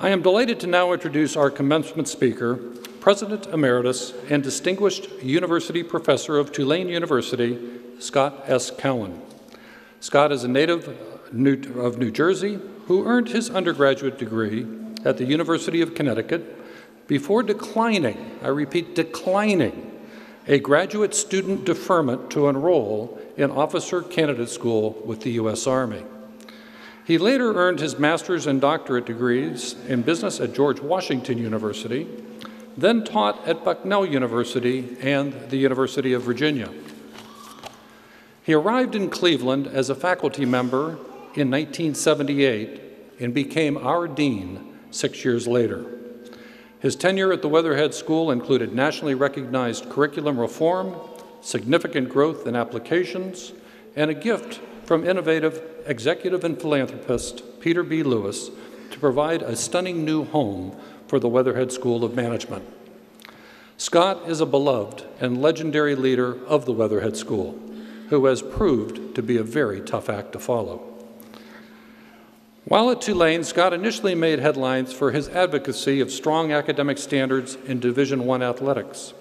I am delighted to now introduce our commencement speaker, President Emeritus and Distinguished University Professor of Tulane University, Scott S. Cowen. Scott is a native of New Jersey who earned his undergraduate degree at the University of Connecticut before declining, I repeat, declining, a graduate student deferment to enroll in Officer Candidate School with the U.S. Army. He later earned his master's and doctorate degrees in business at George Washington University, then taught at Bucknell University and the University of Virginia. He arrived in Cleveland as a faculty member in 1978 and became our dean six years later. His tenure at the Weatherhead School included nationally recognized curriculum reform, significant growth in applications, and a gift from innovative executive and philanthropist Peter B. Lewis to provide a stunning new home for the Weatherhead School of Management. Scott is a beloved and legendary leader of the Weatherhead School, who has proved to be a very tough act to follow. While at Tulane, Scott initially made headlines for his advocacy of strong academic standards in Division I athletics.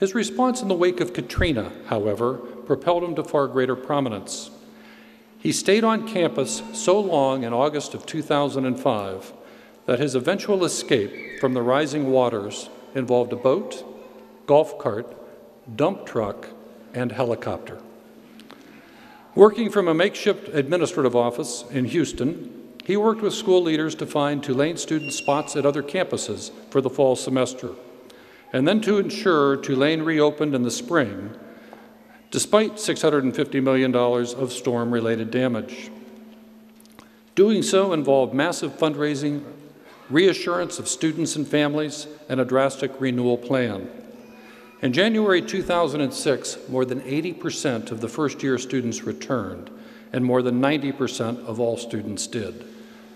His response in the wake of Katrina, however, propelled him to far greater prominence. He stayed on campus so long in August of 2005 that his eventual escape from the rising waters involved a boat, golf cart, dump truck, and helicopter. Working from a makeshift administrative office in Houston, he worked with school leaders to find Tulane student spots at other campuses for the fall semester, and then to ensure Tulane reopened in the spring, despite $650 million of storm related damage. Doing so involved massive fundraising, reassurance of students and families, and a drastic renewal plan. In January 2006, more than 80% of the first year students returned, and more than 90% of all students did.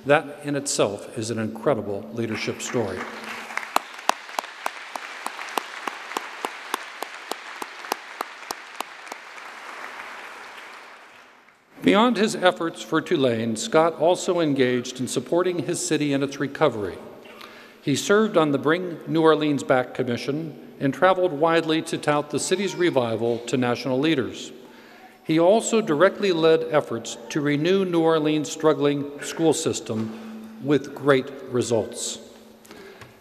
That in itself is an incredible leadership story. Beyond his efforts for Tulane, Scott also engaged in supporting his city in its recovery. He served on the Bring New Orleans Back Commission and traveled widely to tout the city's revival to national leaders. He also directly led efforts to renew New Orleans' struggling school system with great results.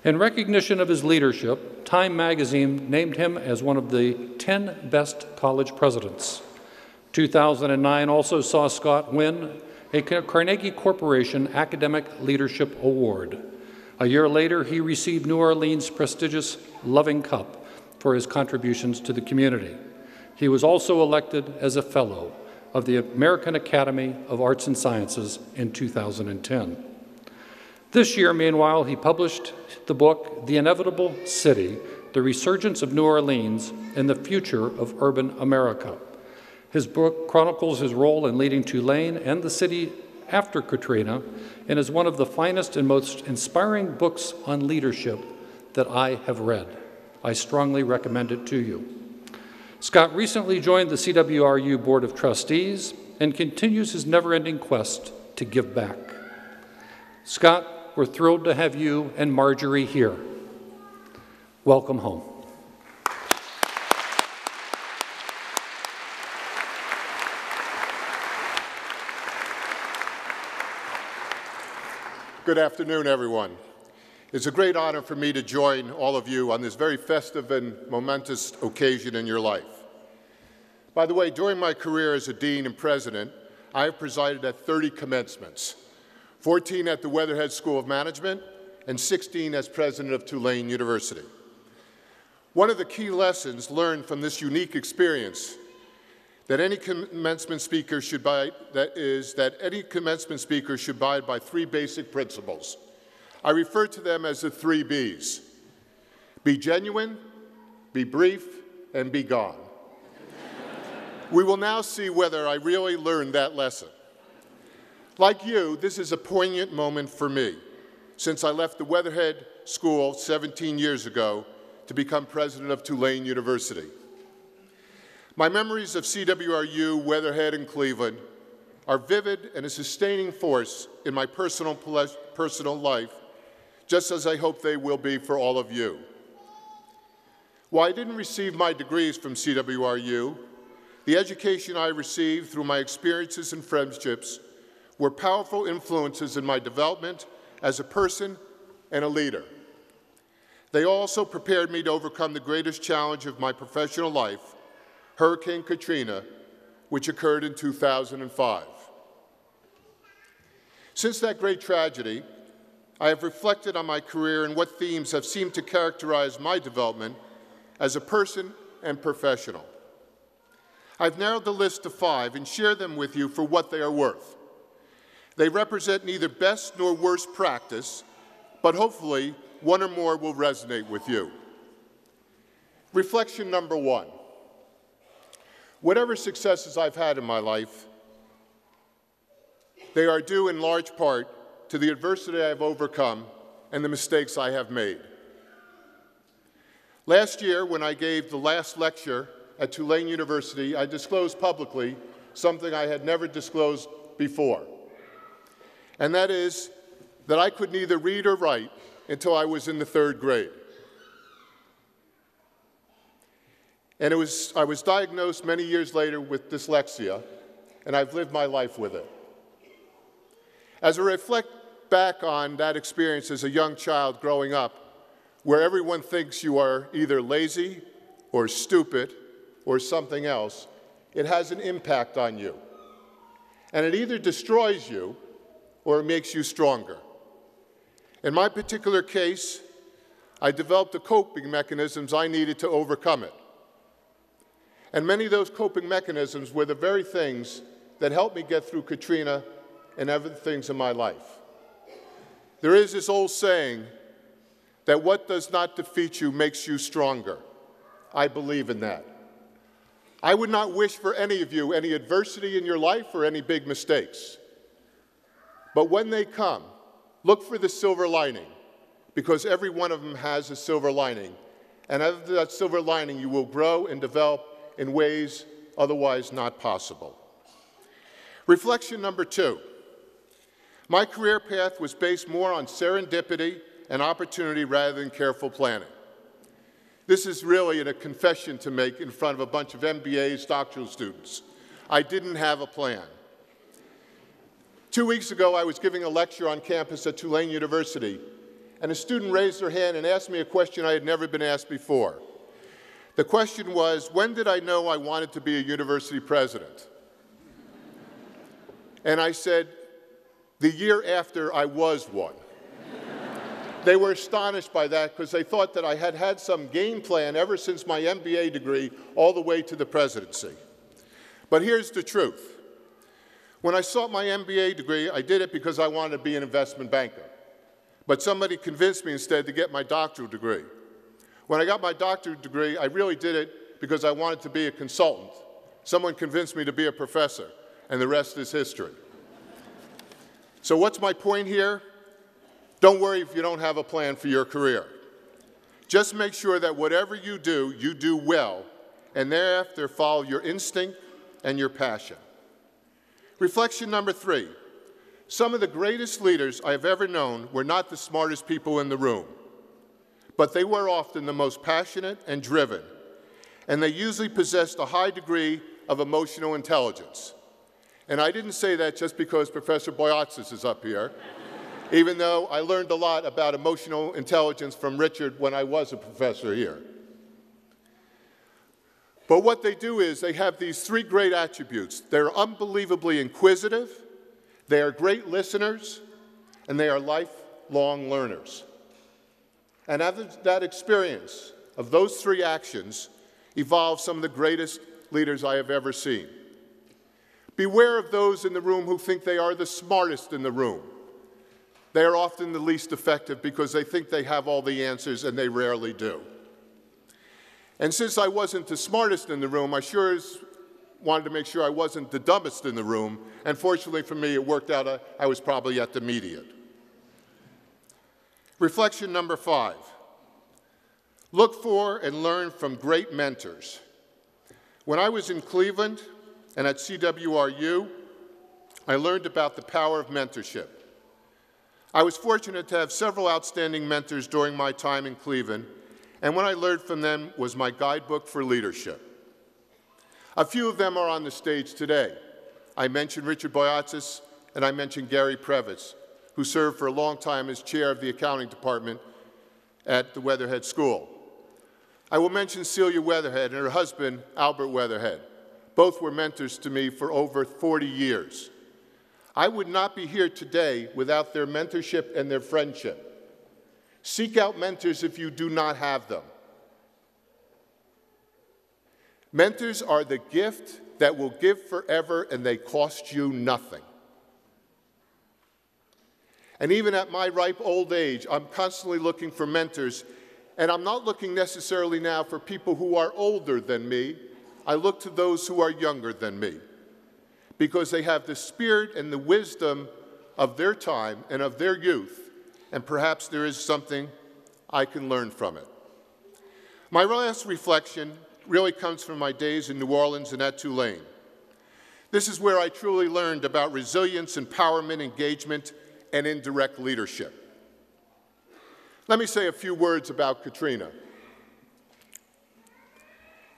In recognition of his leadership, Time magazine named him as one of the 10 best college presidents. 2009 also saw Scott win a Carnegie Corporation Academic Leadership Award. A year later, he received New Orleans' prestigious Loving Cup for his contributions to the community. He was also elected as a Fellow of the American Academy of Arts and Sciences in 2010. This year, meanwhile, he published the book, The Inevitable City The Resurgence of New Orleans and the Future of Urban America. His book chronicles his role in leading Tulane and the city after Katrina and is one of the finest and most inspiring books on leadership that I have read. I strongly recommend it to you. Scott recently joined the CWRU Board of Trustees and continues his never ending quest to give back. Scott, we're thrilled to have you and Marjorie here. Welcome home. Good afternoon, everyone. It's a great honor for me to join all of you on this very festive and momentous occasion in your life. By the way, during my career as a dean and president, I have presided at 30 commencements, 14 at the Weatherhead School of Management, and 16 as president of Tulane University. One of the key lessons learned from this unique experience that any commencement speaker should by, that is that any commencement speaker should abide by three basic principles. I refer to them as the three B's. Be genuine, be brief, and be gone. We will now see whether I really learned that lesson. Like you, this is a poignant moment for me, since I left the Weatherhead School 17 years ago to become president of Tulane University. My memories of CWRU, Weatherhead, and Cleveland are vivid and a sustaining force in my personal, personal life just as I hope they will be for all of you. While I didn't receive my degrees from CWRU, the education I received through my experiences and friendships were powerful influences in my development as a person and a leader. They also prepared me to overcome the greatest challenge of my professional life, Hurricane Katrina, which occurred in 2005. Since that great tragedy, I have reflected on my career and what themes have seemed to characterize my development as a person and professional. I've narrowed the list to five and share them with you for what they are worth. They represent neither best nor worst practice, but hopefully one or more will resonate with you. Reflection number one. Whatever successes I've had in my life, they are due in large part to the adversity I have overcome and the mistakes I have made. Last year, when I gave the last lecture at Tulane University, I disclosed publicly something I had never disclosed before. And that is that I could neither read or write until I was in the third grade. And it was, I was diagnosed many years later with dyslexia, and I've lived my life with it. As I reflect back on that experience as a young child growing up, where everyone thinks you are either lazy or stupid or something else, it has an impact on you. And it either destroys you or it makes you stronger. In my particular case, I developed the coping mechanisms I needed to overcome it. And many of those coping mechanisms were the very things that helped me get through Katrina and other things in my life. There is this old saying that what does not defeat you makes you stronger. I believe in that. I would not wish for any of you any adversity in your life or any big mistakes. But when they come, look for the silver lining, because every one of them has a silver lining. And out of that silver lining, you will grow and develop in ways otherwise not possible. Reflection number two. My career path was based more on serendipity and opportunity rather than careful planning. This is really a confession to make in front of a bunch of MBAs, doctoral students. I didn't have a plan. Two weeks ago, I was giving a lecture on campus at Tulane University, and a student raised their hand and asked me a question I had never been asked before. The question was, when did I know I wanted to be a university president? And I said, the year after I was one. they were astonished by that because they thought that I had had some game plan ever since my MBA degree all the way to the presidency. But here's the truth. When I sought my MBA degree, I did it because I wanted to be an investment banker. But somebody convinced me instead to get my doctoral degree. When I got my doctorate degree, I really did it because I wanted to be a consultant. Someone convinced me to be a professor, and the rest is history. So what's my point here? Don't worry if you don't have a plan for your career. Just make sure that whatever you do, you do well, and thereafter follow your instinct and your passion. Reflection number three. Some of the greatest leaders I have ever known were not the smartest people in the room, but they were often the most passionate and driven, and they usually possessed a high degree of emotional intelligence. And I didn't say that just because Professor Boyatzis is up here, even though I learned a lot about emotional intelligence from Richard when I was a professor here. But what they do is they have these three great attributes. They're unbelievably inquisitive, they are great listeners, and they are lifelong learners. And out of that experience of those three actions evolved some of the greatest leaders I have ever seen. Beware of those in the room who think they are the smartest in the room. They are often the least effective because they think they have all the answers and they rarely do. And since I wasn't the smartest in the room, I sure as wanted to make sure I wasn't the dumbest in the room. And fortunately for me, it worked out uh, I was probably at the median. Reflection number five. Look for and learn from great mentors. When I was in Cleveland, and at CWRU, I learned about the power of mentorship. I was fortunate to have several outstanding mentors during my time in Cleveland, and what I learned from them was my guidebook for leadership. A few of them are on the stage today. I mentioned Richard Boyatzis, and I mentioned Gary Previts, who served for a long time as chair of the accounting department at the Weatherhead School. I will mention Celia Weatherhead and her husband, Albert Weatherhead. Both were mentors to me for over 40 years. I would not be here today without their mentorship and their friendship. Seek out mentors if you do not have them. Mentors are the gift that will give forever and they cost you nothing. And even at my ripe old age, I'm constantly looking for mentors. And I'm not looking necessarily now for people who are older than me. I look to those who are younger than me because they have the spirit and the wisdom of their time and of their youth, and perhaps there is something I can learn from it. My last reflection really comes from my days in New Orleans and at Tulane. This is where I truly learned about resilience, empowerment, engagement, and indirect leadership. Let me say a few words about Katrina.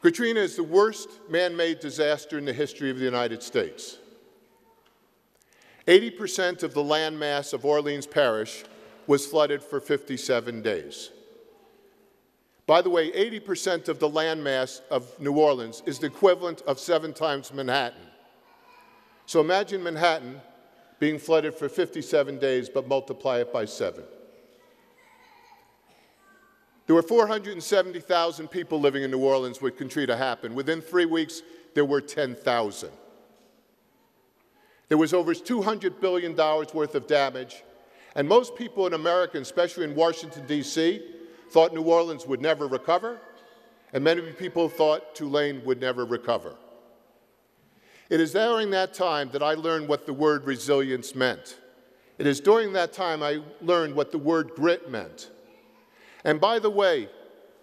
Katrina is the worst man-made disaster in the history of the United States. 80% of the landmass of Orleans Parish was flooded for 57 days. By the way, 80% of the landmass of New Orleans is the equivalent of seven times Manhattan. So imagine Manhattan being flooded for 57 days, but multiply it by seven. There were 470,000 people living in New Orleans when Katrina happened. Within three weeks, there were 10,000. There was over $200 billion worth of damage, and most people in America, especially in Washington, D.C., thought New Orleans would never recover, and many people thought Tulane would never recover. It is during that time that I learned what the word resilience meant. It is during that time I learned what the word grit meant. And by the way,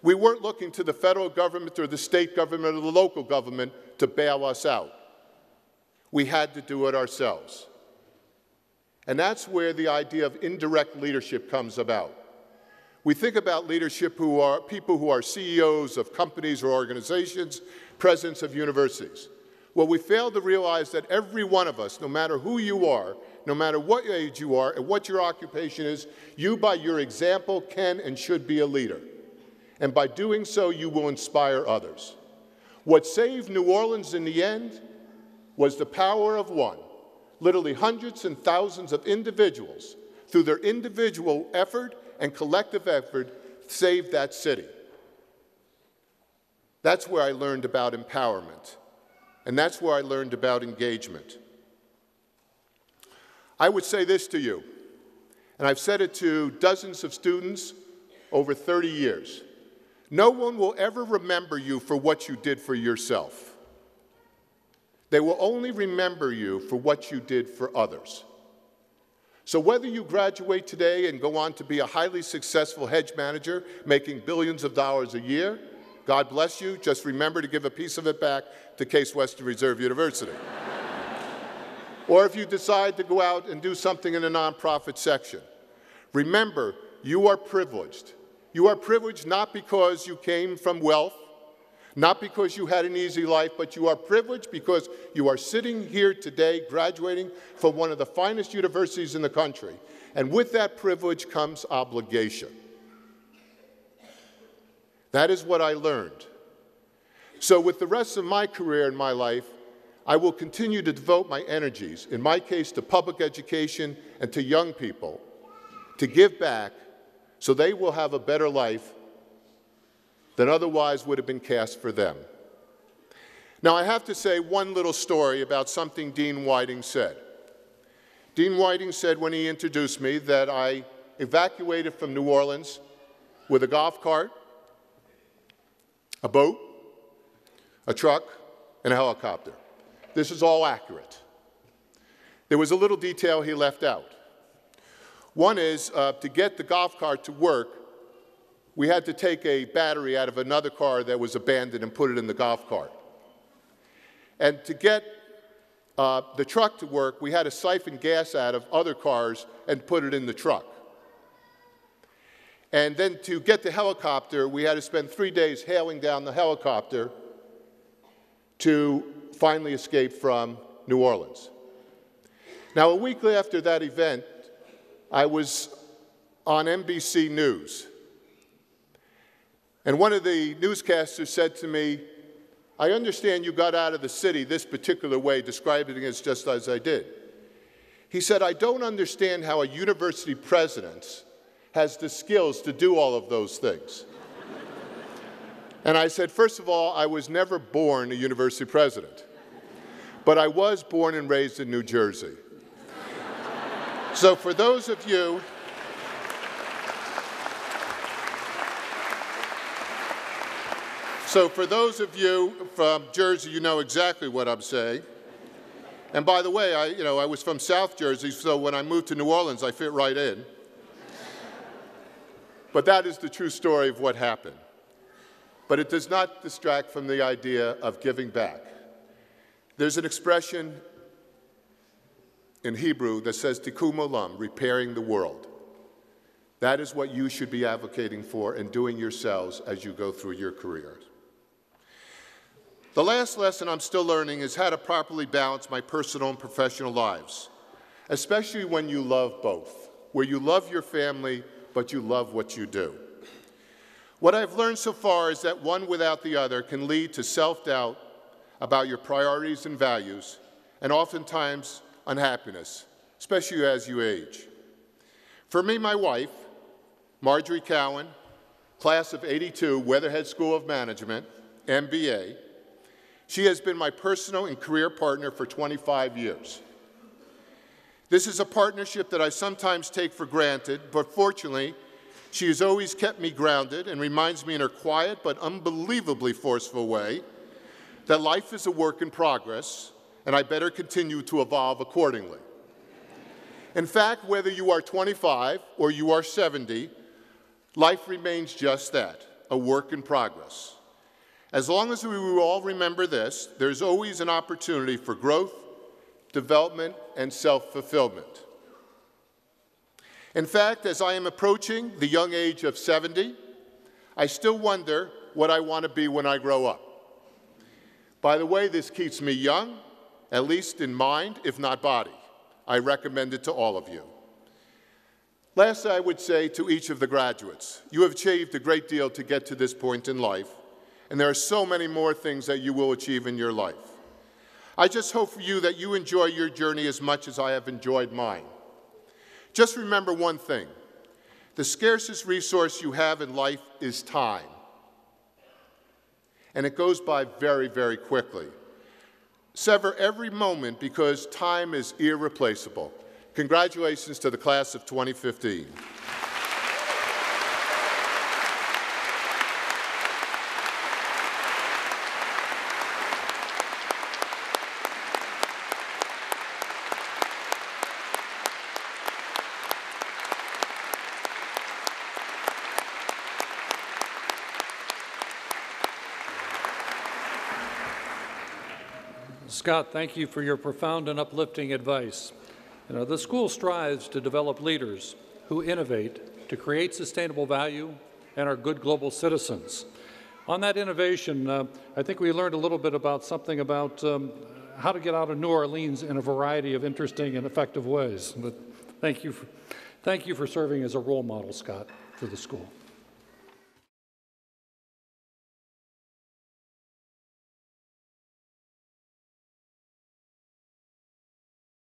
we weren't looking to the federal government or the state government or the local government to bail us out. We had to do it ourselves. And that's where the idea of indirect leadership comes about. We think about leadership who are people who are CEOs of companies or organizations, presidents of universities. Well, we fail to realize that every one of us, no matter who you are, no matter what age you are and what your occupation is, you, by your example, can and should be a leader. And by doing so, you will inspire others. What saved New Orleans in the end was the power of one. Literally hundreds and thousands of individuals, through their individual effort and collective effort, saved that city. That's where I learned about empowerment. And that's where I learned about engagement. I would say this to you, and I've said it to dozens of students over 30 years. No one will ever remember you for what you did for yourself. They will only remember you for what you did for others. So whether you graduate today and go on to be a highly successful hedge manager making billions of dollars a year, God bless you, just remember to give a piece of it back to Case Western Reserve University. or if you decide to go out and do something in the nonprofit section. Remember, you are privileged. You are privileged not because you came from wealth, not because you had an easy life, but you are privileged because you are sitting here today graduating from one of the finest universities in the country. And with that privilege comes obligation. That is what I learned. So, with the rest of my career and my life, I will continue to devote my energies, in my case to public education and to young people, to give back so they will have a better life than otherwise would have been cast for them. Now, I have to say one little story about something Dean Widing said. Dean Widing said when he introduced me that I evacuated from New Orleans with a golf cart, a boat, a truck, and a helicopter. This is all accurate. There was a little detail he left out. One is uh, to get the golf cart to work, we had to take a battery out of another car that was abandoned and put it in the golf cart. And to get uh, the truck to work, we had to siphon gas out of other cars and put it in the truck. And then to get the helicopter, we had to spend three days hailing down the helicopter to finally escape from New Orleans. Now, a week after that event, I was on NBC News. And one of the newscasters said to me, I understand you got out of the city this particular way, describing it just as I did. He said, I don't understand how a university president has the skills to do all of those things. and I said, first of all, I was never born a university president, but I was born and raised in New Jersey. so for those of you So for those of you from Jersey, you know exactly what I'm saying. And by the way, I, you know, I was from South Jersey, so when I moved to New Orleans, I fit right in. But that is the true story of what happened. But it does not distract from the idea of giving back. There's an expression in Hebrew that says tikkun olam, repairing the world. That is what you should be advocating for and doing yourselves as you go through your careers. The last lesson I'm still learning is how to properly balance my personal and professional lives, especially when you love both, where you love your family, but you love what you do. What I've learned so far is that one without the other can lead to self-doubt about your priorities and values, and oftentimes unhappiness, especially as you age. For me, my wife, Marjorie Cowen, class of 82, Weatherhead School of Management, MBA, she has been my personal and career partner for 25 years. This is a partnership that I sometimes take for granted, but fortunately, she has always kept me grounded and reminds me in her quiet but unbelievably forceful way that life is a work in progress and I better continue to evolve accordingly. In fact, whether you are 25 or you are 70, life remains just that, a work in progress. As long as we all remember this, there's always an opportunity for growth, development, and self-fulfillment. In fact, as I am approaching the young age of 70, I still wonder what I want to be when I grow up. By the way, this keeps me young, at least in mind, if not body. I recommend it to all of you. Last, I would say to each of the graduates, you have achieved a great deal to get to this point in life, and there are so many more things that you will achieve in your life. I just hope for you that you enjoy your journey as much as I have enjoyed mine. Just remember one thing. The scarcest resource you have in life is time. And it goes by very, very quickly. Sever every moment because time is irreplaceable. Congratulations to the class of 2015. Scott, thank you for your profound and uplifting advice. You know, the school strives to develop leaders who innovate to create sustainable value and are good global citizens. On that innovation, uh, I think we learned a little bit about something about um, how to get out of New Orleans in a variety of interesting and effective ways. But thank you for, thank you for serving as a role model, Scott, for the school.